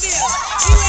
we did.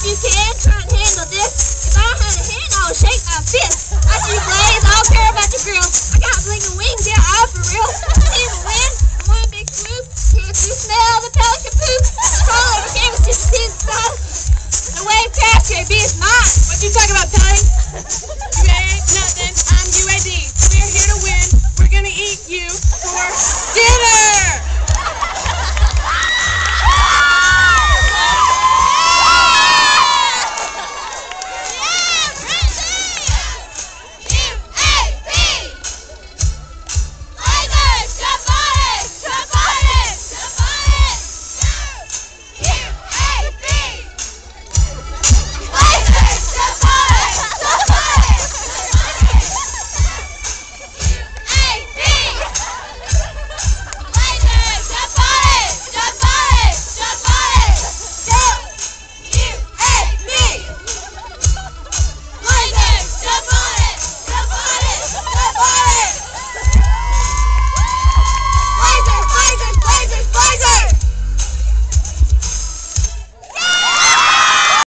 if you can, try and handle this. If I don't have a hand, I'll shake my fist. I shoot blades. I don't care about the girls.